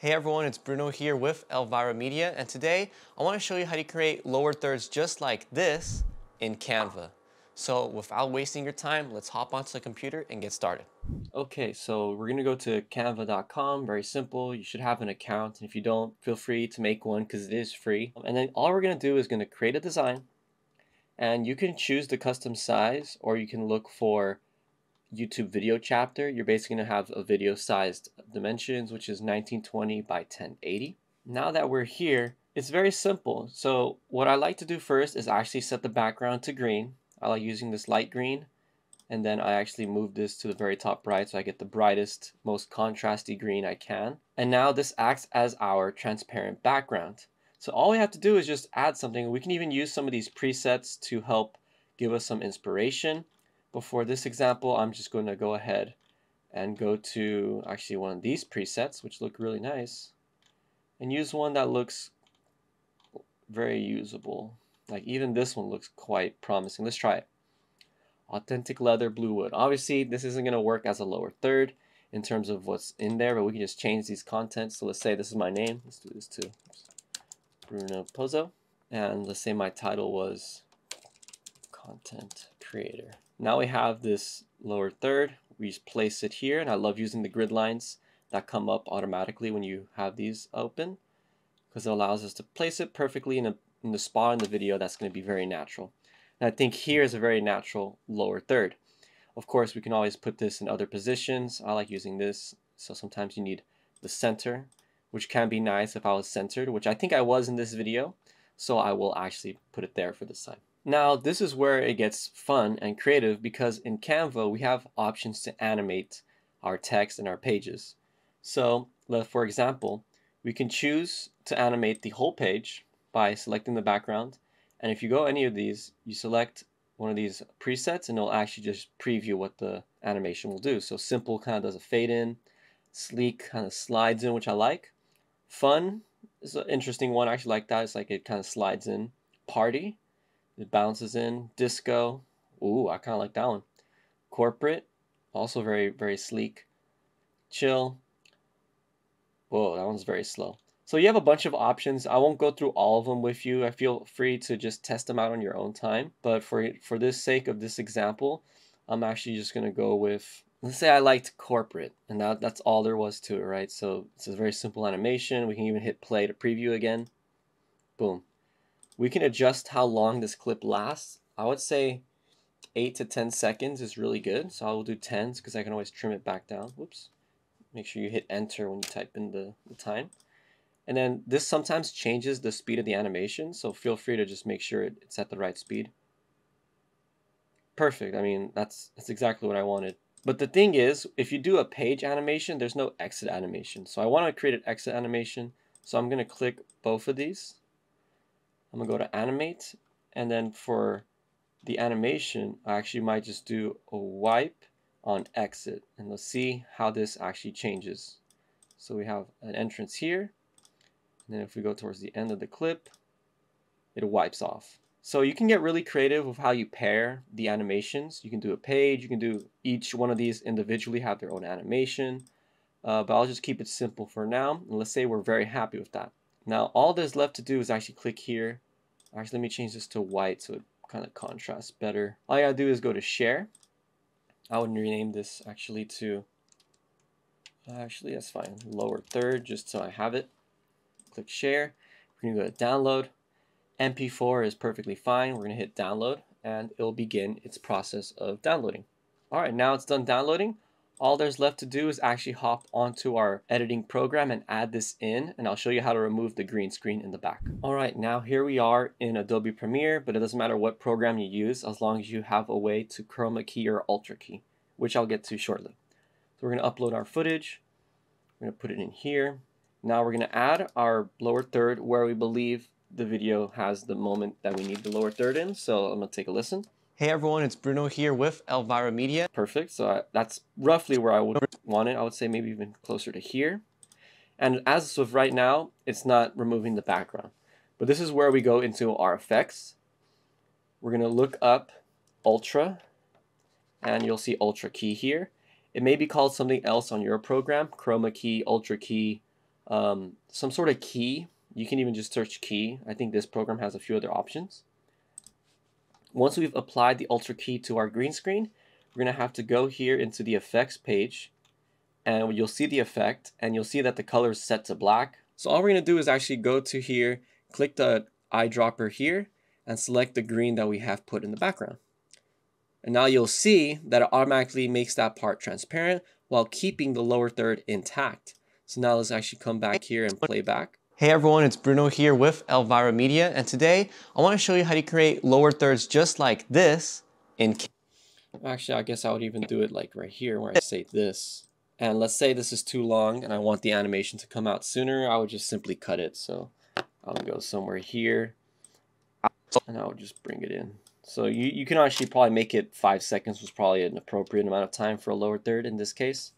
Hey everyone, it's Bruno here with Elvira Media, and today I want to show you how to create lower thirds just like this in Canva. So without wasting your time, let's hop onto the computer and get started. Okay, so we're gonna go to canva.com, very simple. You should have an account, and if you don't, feel free to make one because it is free. And then all we're gonna do is gonna create a design, and you can choose the custom size, or you can look for YouTube video chapter, you're basically going to have a video sized dimensions, which is 1920 by 1080. Now that we're here, it's very simple. So what I like to do first is actually set the background to green. I like using this light green. And then I actually move this to the very top right so I get the brightest, most contrasty green I can. And now this acts as our transparent background. So all we have to do is just add something. We can even use some of these presets to help give us some inspiration. But for this example, I'm just going to go ahead and go to actually one of these presets, which look really nice, and use one that looks very usable. Like even this one looks quite promising. Let's try it. Authentic leather blue wood. Obviously, this isn't going to work as a lower third in terms of what's in there, but we can just change these contents. So let's say this is my name. Let's do this too. Bruno Pozo. And let's say my title was content creator. Now we have this lower third. We place it here, and I love using the grid lines that come up automatically when you have these open because it allows us to place it perfectly in, a, in the spot in the video that's going to be very natural. And I think here is a very natural lower third. Of course, we can always put this in other positions. I like using this, so sometimes you need the center, which can be nice if I was centered, which I think I was in this video, so I will actually put it there for this time. Now, this is where it gets fun and creative because in Canva, we have options to animate our text and our pages. So, for example, we can choose to animate the whole page by selecting the background. And if you go any of these, you select one of these presets and it'll actually just preview what the animation will do. So simple kind of does a fade in, sleek kind of slides in, which I like. Fun is an interesting one. I actually like that. It's like it kind of slides in. Party it bounces in. Disco. Ooh, I kind of like that one. Corporate. Also very, very sleek. Chill. Whoa, that one's very slow. So you have a bunch of options. I won't go through all of them with you. I feel free to just test them out on your own time. But for for this sake of this example, I'm actually just going to go with, let's say I liked corporate. And that, that's all there was to it, right? So it's a very simple animation. We can even hit play to preview again. Boom. We can adjust how long this clip lasts. I would say 8 to 10 seconds is really good. So I will do 10s because I can always trim it back down. Whoops. Make sure you hit enter when you type in the, the time. And then this sometimes changes the speed of the animation. So feel free to just make sure it's at the right speed. Perfect. I mean, that's, that's exactly what I wanted. But the thing is, if you do a page animation, there's no exit animation. So I want to create an exit animation. So I'm going to click both of these. I'm gonna go to animate and then for the animation I actually might just do a wipe on exit and let's see how this actually changes. So we have an entrance here and then if we go towards the end of the clip it wipes off. So you can get really creative with how you pair the animations. You can do a page you can do each one of these individually have their own animation. Uh, but I'll just keep it simple for now and let's say we're very happy with that now all there's left to do is actually click here. Actually, let me change this to white so it kind of contrasts better. All I gotta do is go to share. I would rename this actually to, actually that's fine, lower third just so I have it. Click share. We're gonna go to download. MP4 is perfectly fine. We're gonna hit download and it'll begin its process of downloading. All right, now it's done downloading all there's left to do is actually hop onto our editing program and add this in and I'll show you how to remove the green screen in the back. Alright now here we are in Adobe Premiere but it doesn't matter what program you use as long as you have a way to chroma key or ultra key which I'll get to shortly. So we're to upload our footage. We're to put it in here. Now we're to add our lower third where we believe the video has the moment that we need the lower third in. So I'm to take a listen. Hey everyone, it's Bruno here with Elvira Media. Perfect, so I, that's roughly where I would want it. I would say maybe even closer to here. And as of right now, it's not removing the background. But this is where we go into our effects. We're gonna look up Ultra, and you'll see Ultra Key here. It may be called something else on your program, Chroma Key, Ultra Key, um, some sort of key. You can even just search key. I think this program has a few other options. Once we've applied the Ultra key to our green screen, we're going to have to go here into the effects page and you'll see the effect and you'll see that the color is set to black. So all we're going to do is actually go to here, click the eyedropper here and select the green that we have put in the background. And now you'll see that it automatically makes that part transparent while keeping the lower third intact. So now let's actually come back here and play back. Hey everyone, it's Bruno here with Elvira Media, and today I want to show you how to create lower thirds just like this in Actually, I guess I would even do it like right here where I say this. And let's say this is too long and I want the animation to come out sooner, I would just simply cut it. So I'll go somewhere here and I'll just bring it in. So you, you can actually probably make it five seconds was probably an appropriate amount of time for a lower third in this case.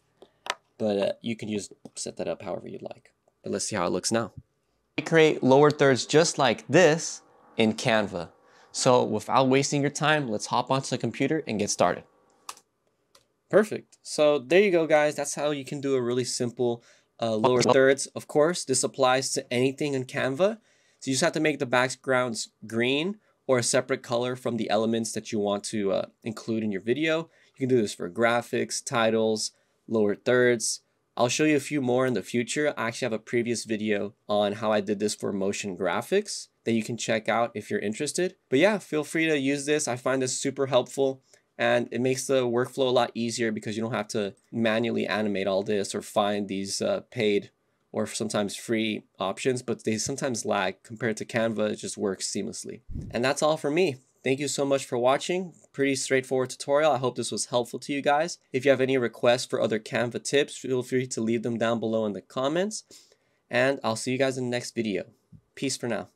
But uh, you can just set that up however you'd like. But let's see how it looks now. Create lower thirds just like this in Canva. So without wasting your time, let's hop onto the computer and get started. Perfect. So there you go, guys. That's how you can do a really simple uh, lower thirds. Of course, this applies to anything in Canva. So you just have to make the backgrounds green or a separate color from the elements that you want to uh, include in your video. You can do this for graphics, titles, lower thirds. I'll show you a few more in the future. I actually have a previous video on how I did this for motion graphics that you can check out if you're interested. But yeah, feel free to use this. I find this super helpful and it makes the workflow a lot easier because you don't have to manually animate all this or find these uh, paid or sometimes free options, but they sometimes lag compared to Canva. It just works seamlessly. And that's all for me. Thank you so much for watching. Pretty straightforward tutorial. I hope this was helpful to you guys. If you have any requests for other Canva tips, feel free to leave them down below in the comments. And I'll see you guys in the next video. Peace for now.